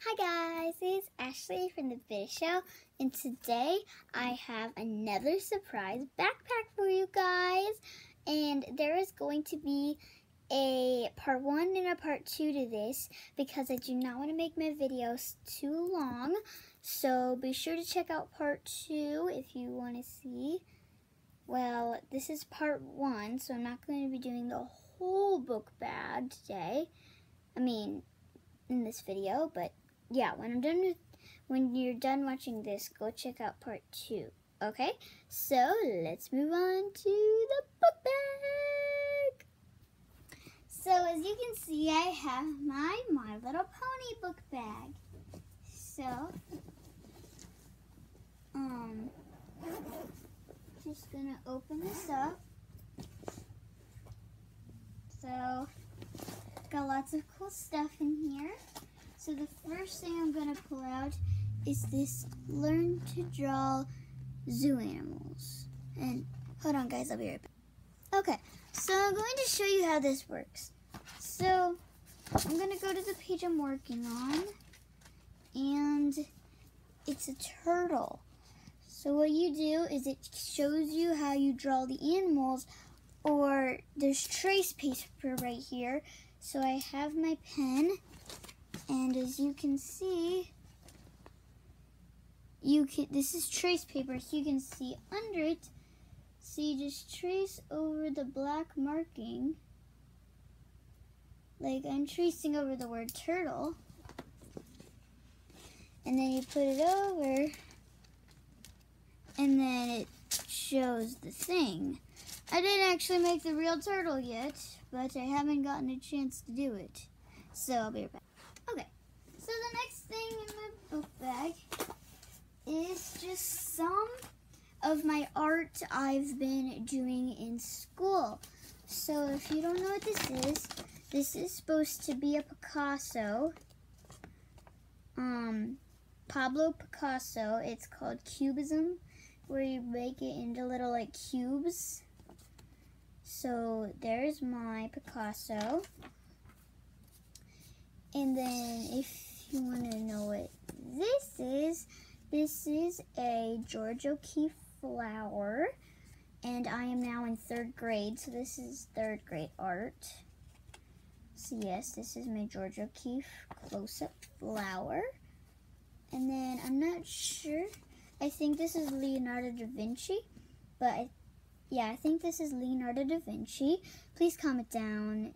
Hi guys, it's Ashley from the Bit Show, and today I have another surprise backpack for you guys. And there is going to be a part one and a part two to this because I do not want to make my videos too long. So be sure to check out part two if you want to see. Well, this is part one, so I'm not going to be doing the whole book bag today. I mean, in this video, but yeah, when I'm done with, when you're done watching this, go check out part two. Okay, so let's move on to the book bag. So as you can see, I have my My Little Pony book bag. So, um, just gonna open this up. So, got lots of cool stuff in here. So the first thing I'm going to pull out is this Learn to Draw Zoo Animals. And hold on guys, I'll be right back. Okay, so I'm going to show you how this works. So I'm going to go to the page I'm working on. And it's a turtle. So what you do is it shows you how you draw the animals or there's trace paper right here. So I have my pen and as you can see, you can, this is trace paper, so you can see under it. So you just trace over the black marking, like I'm tracing over the word turtle. And then you put it over, and then it shows the thing. I didn't actually make the real turtle yet, but I haven't gotten a chance to do it. So I'll be right back. Okay, so the next thing in my book bag is just some of my art I've been doing in school. So if you don't know what this is, this is supposed to be a Picasso. Um, Pablo Picasso. It's called Cubism, where you make it into little like cubes. So there's my Picasso. And then if you want to know what this is, this is a George O'Keeffe flower. And I am now in third grade, so this is third grade art. So yes, this is my George O'Keeffe close-up flower. And then I'm not sure. I think this is Leonardo da Vinci, but I, yeah, I think this is Leonardo da Vinci. Please comment down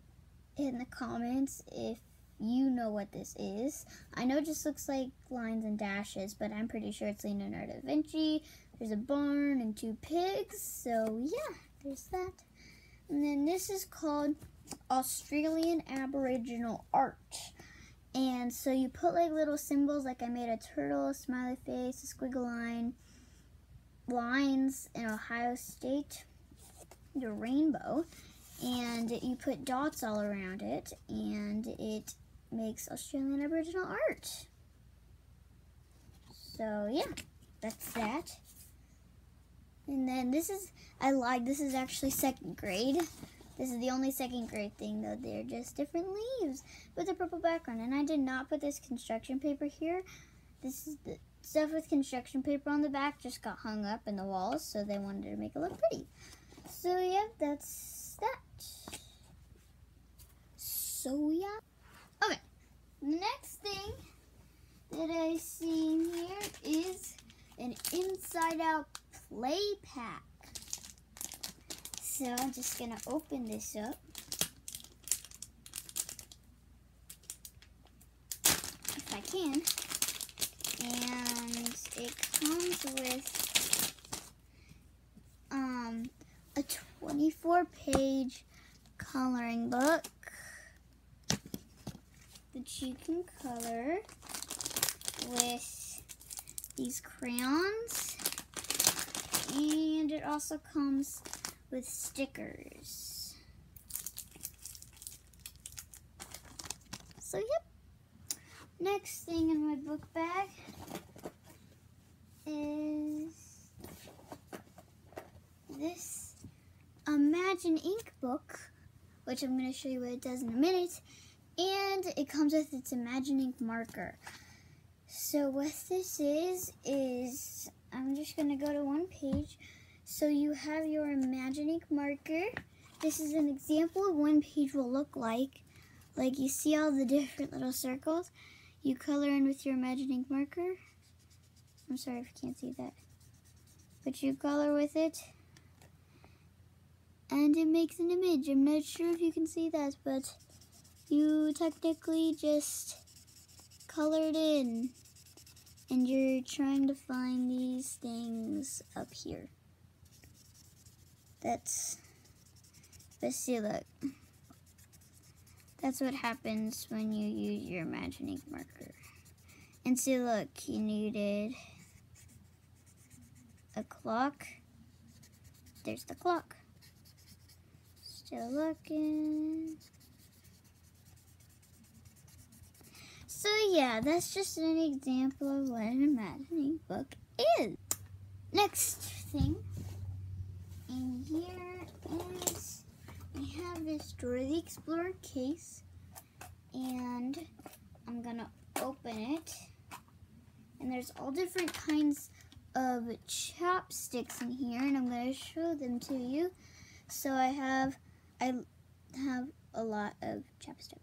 in the comments if you know what this is. I know it just looks like lines and dashes, but I'm pretty sure it's Leonardo da Vinci. There's a barn and two pigs, so yeah, there's that. And then this is called Australian Aboriginal Art. And so you put like little symbols, like I made a turtle, a smiley face, a squiggle line, lines in Ohio State, the rainbow, and you put dots all around it, and it makes Australian Aboriginal art. So yeah, that's that. And then this is, I lied, this is actually second grade. This is the only second grade thing though. They're just different leaves with a purple background. And I did not put this construction paper here. This is the stuff with construction paper on the back just got hung up in the walls. So they wanted to make it look pretty. So yeah, that's that. So yeah. Okay, the next thing that I see here is an inside out play pack. So I'm just gonna open this up. If I can. And it comes with um, a 24 page coloring book that you can color with these crayons. And it also comes with stickers. So, yep. Next thing in my book bag is this Imagine Ink book, which I'm going to show you what it does in a minute. And it comes with its Imagine Ink marker. So what this is, is I'm just gonna go to one page. So you have your Imagine Ink marker. This is an example of one page will look like. Like you see all the different little circles. You color in with your Imagine Ink marker. I'm sorry if you can't see that. But you color with it. And it makes an image. I'm not sure if you can see that, but you technically just colored in. And you're trying to find these things up here. That's, but see look. That's what happens when you use your Imagine Ink marker. And see look, you needed a clock. There's the clock. Still looking. So yeah, that's just an example of what an Imagine Ink book is. Next thing, and here is, we have this Dora the Explorer case, and I'm gonna open it, and there's all different kinds of chopsticks in here, and I'm gonna show them to you. So I have, I have a lot of chapstick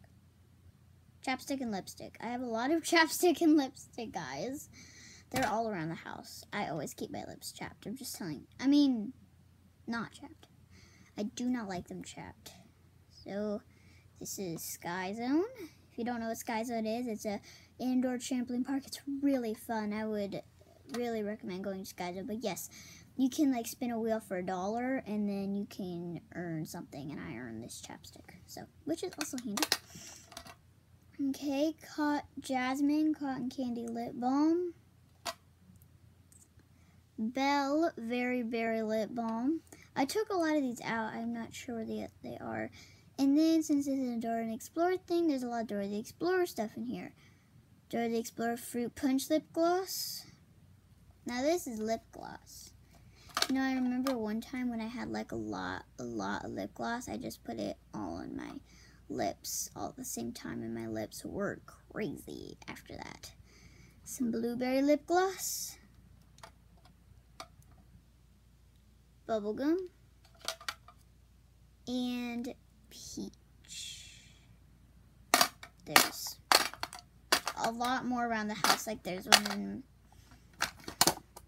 chapstick and lipstick. I have a lot of chapstick and lipstick, guys. They're all around the house. I always keep my lips chapped. I'm just telling. I mean, not chapped. I do not like them chapped. So, this is Sky Zone. If you don't know what Sky Zone is, it's a indoor trampoline park. It's really fun. I would really recommend going to Sky Zone. But yes, you can like spin a wheel for a dollar, and then you can earn something. And I earned this chapstick, so which is also handy. Okay, caught Jasmine Cotton Candy Lip Balm. Belle Very Berry Lip Balm. I took a lot of these out. I'm not sure where they, they are. And then, since it's a Dora the Explorer thing, there's a lot of Dora the Explorer stuff in here. Dora the Explorer Fruit Punch Lip Gloss. Now, this is lip gloss. You know, I remember one time when I had like a lot, a lot of lip gloss, I just put it all on my lips all at the same time, and my lips were crazy after that. Some blueberry lip gloss, bubblegum, and peach. There's a lot more around the house, like there's one in,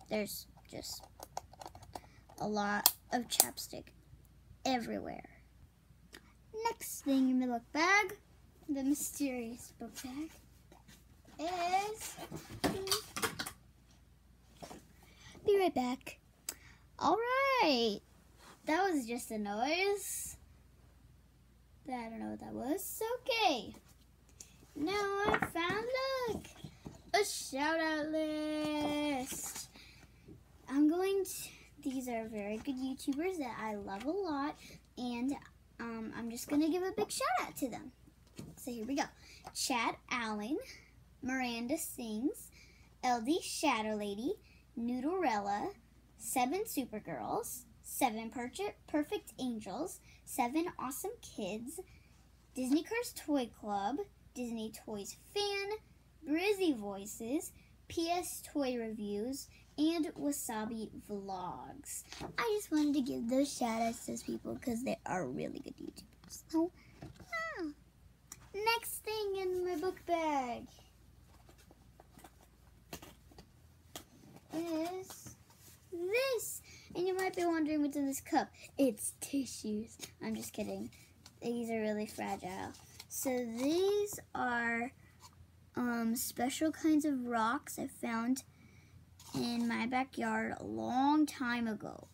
there's just a lot of chapstick everywhere next thing in the book bag, the mysterious book bag, is. Be right back. All right. That was just a noise. I don't know what that was. Okay. Now I found, look, a shout out list. I'm going to, these are very good YouTubers that I love a lot, and um, I'm just going to give a big shout out to them. So here we go. Chad Allen, Miranda Sings, LD Shadow Lady, Noodlerella, Seven Supergirls, Seven Perfect Angels, Seven Awesome Kids, Disney Cars Toy Club, Disney Toys Fan, Brizzy Voices, PS Toy Reviews, and Wasabi Vlogs. I just wanted to give those shout outs to those people because they are really good YouTubers. So, next thing in my book bag is this. And you might be wondering what's in this cup. It's tissues. I'm just kidding. These are really fragile. So these are um, special kinds of rocks I found in my backyard a long time ago.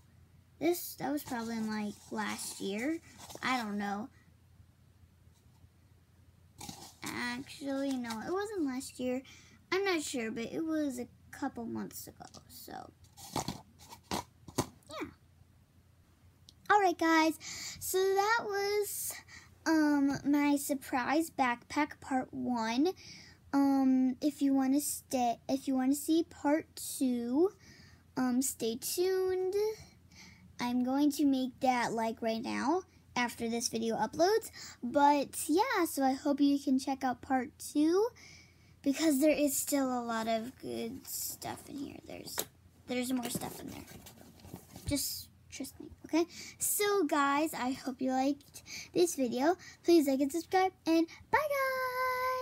This, that was probably in like last year. I don't know. Actually, no, it wasn't last year. I'm not sure, but it was a couple months ago. So, yeah. Alright, guys. So that was um my surprise backpack part one um if you want to stay if you want to see part two um stay tuned i'm going to make that like right now after this video uploads but yeah so i hope you can check out part two because there is still a lot of good stuff in here. There's there's more stuff in there. Just trust me, okay? So guys, I hope you liked this video. Please like and subscribe and bye guys!